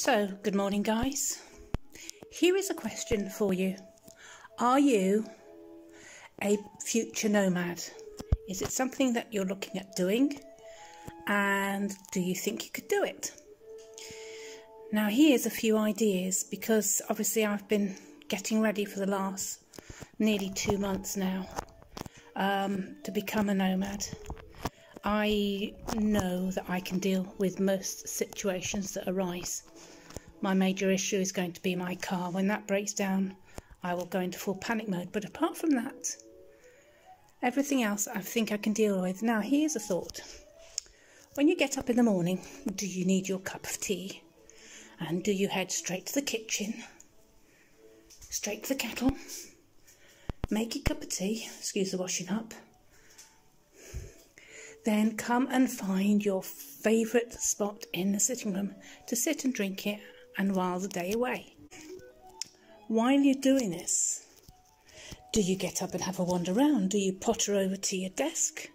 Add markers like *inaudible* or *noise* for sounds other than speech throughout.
So, good morning, guys. Here is a question for you Are you a future nomad? Is it something that you're looking at doing? And do you think you could do it? Now, here's a few ideas because obviously I've been getting ready for the last nearly two months now um, to become a nomad. I know that I can deal with most situations that arise. My major issue is going to be my car. When that breaks down, I will go into full panic mode. But apart from that, everything else I think I can deal with. Now, here's a thought. When you get up in the morning, do you need your cup of tea? And do you head straight to the kitchen, straight to the kettle, make your cup of tea, excuse the washing up, then come and find your favourite spot in the sitting room to sit and drink it and while the day away. While you're doing this, do you get up and have a wander around? Do you potter over to your desk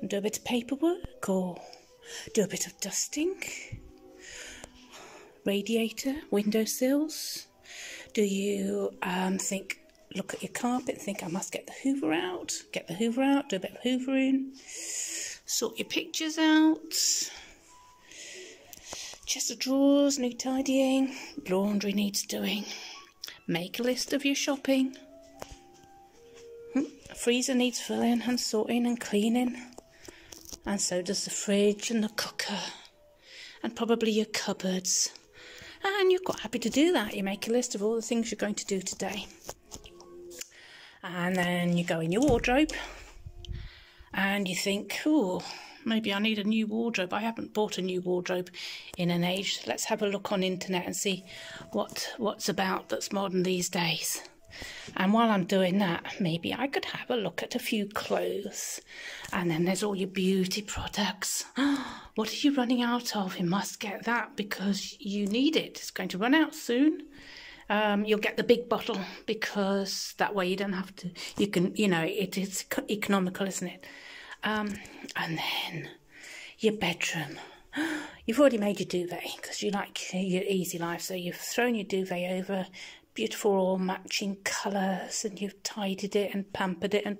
and do a bit of paperwork or do a bit of dusting? Radiator, windowsills? Do you um, think, look at your carpet think, I must get the hoover out? Get the hoover out, do a bit of hoovering sort your pictures out. Chest of drawers need tidying. Laundry needs doing. Make a list of your shopping. Hmm, freezer needs filling and sorting and cleaning. And so does the fridge and the cooker. And probably your cupboards. And you're quite happy to do that. You make a list of all the things you're going to do today. And then you go in your wardrobe and you think, oh, maybe I need a new wardrobe. I haven't bought a new wardrobe in an age. Let's have a look on internet and see what what's about that's modern these days. And while I'm doing that, maybe I could have a look at a few clothes. And then there's all your beauty products. *gasps* what are you running out of? You must get that because you need it. It's going to run out soon. Um, you'll get the big bottle because that way you don't have to, you can, you know, it is economical, isn't it? Um, and then your bedroom. *gasps* You've already made your duvet because you like your easy life, so you've thrown your duvet over beautiful all matching colours and you've tidied it and pampered it and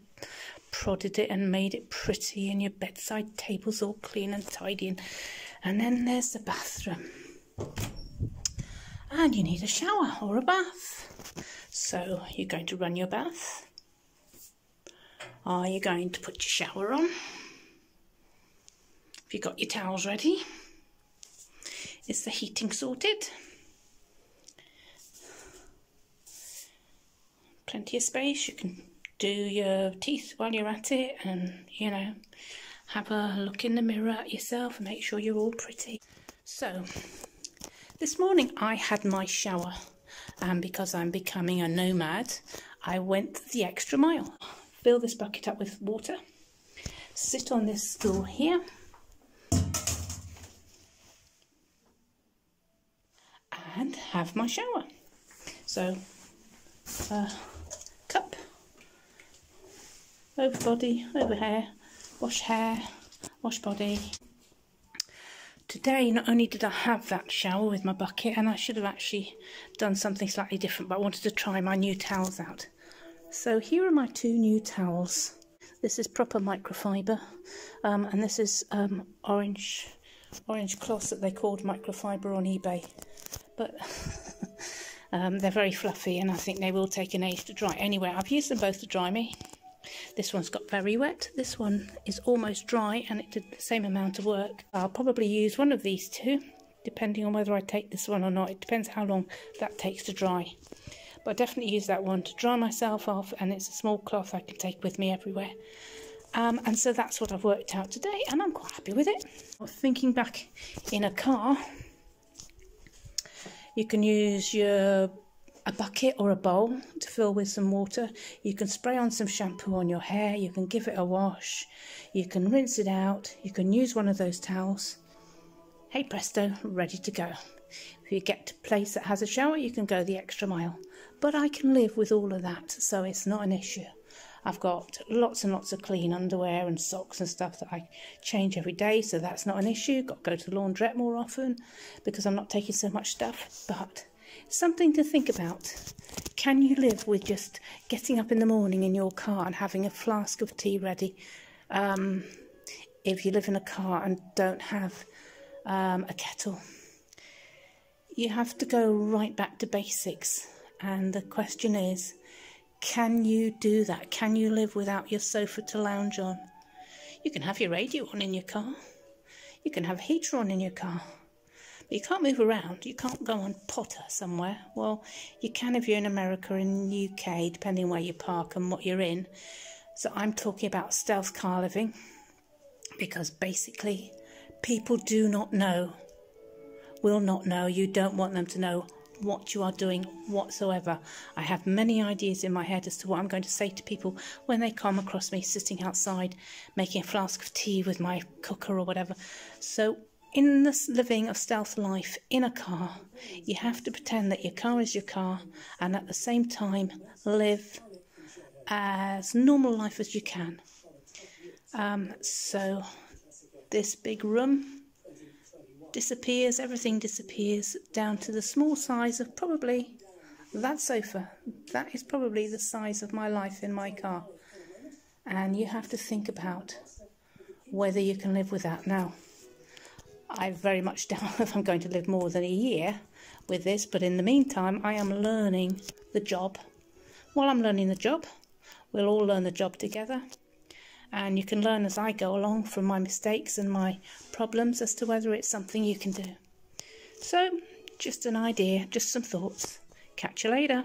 prodded it and made it pretty and your bedside table's all clean and tidy and, and then there's the bathroom and you need a shower or a bath so you're going to run your bath are you going to put your shower on? Have you got your towels ready? Is the heating sorted? Plenty of space. You can do your teeth while you're at it and, you know, have a look in the mirror at yourself and make sure you're all pretty. So, this morning I had my shower and because I'm becoming a nomad, I went the extra mile. Fill this bucket up with water, sit on this stool here, and have my shower. So, cup, over body, over hair, wash hair, wash body. Today, not only did I have that shower with my bucket, and I should have actually done something slightly different, but I wanted to try my new towels out. So here are my two new towels. This is proper microfiber, um, and this is um, orange orange cloth that they called microfiber on eBay. But *laughs* um, they're very fluffy, and I think they will take an age to dry. Anyway, I've used them both to dry me. This one's got very wet. This one is almost dry, and it did the same amount of work. I'll probably use one of these two, depending on whether I take this one or not. It depends how long that takes to dry. But I definitely use that one to dry myself off, and it's a small cloth I can take with me everywhere. Um, and so that's what I've worked out today, and I'm quite happy with it. Thinking back in a car, you can use your a bucket or a bowl to fill with some water. You can spray on some shampoo on your hair. You can give it a wash. You can rinse it out. You can use one of those towels. Hey presto, ready to go. If you get to a place that has a shower, you can go the extra mile. But I can live with all of that, so it's not an issue. I've got lots and lots of clean underwear and socks and stuff that I change every day, so that's not an issue. Got to go to the laundrette more often because I'm not taking so much stuff. But something to think about. Can you live with just getting up in the morning in your car and having a flask of tea ready? Um, if you live in a car and don't have um, a kettle, you have to go right back to basics. And the question is, can you do that? Can you live without your sofa to lounge on? You can have your radio on in your car. You can have a heater on in your car. You can't move around. You can't go and Potter somewhere. Well, you can if you're in America or in UK, depending where you park and what you're in. So I'm talking about stealth car living because basically people do not know, will not know. You don't want them to know what you are doing whatsoever. I have many ideas in my head as to what I'm going to say to people when they come across me sitting outside making a flask of tea with my cooker or whatever. So, in this living of stealth life in a car, you have to pretend that your car is your car and at the same time live as normal life as you can. Um, so, this big room disappears, everything disappears down to the small size of probably that sofa. That is probably the size of my life in my car. And you have to think about whether you can live with that. Now, I very much *laughs* doubt if I'm going to live more than a year with this, but in the meantime, I am learning the job. While I'm learning the job, we'll all learn the job together and you can learn as I go along from my mistakes and my problems as to whether it's something you can do. So, just an idea, just some thoughts. Catch you later.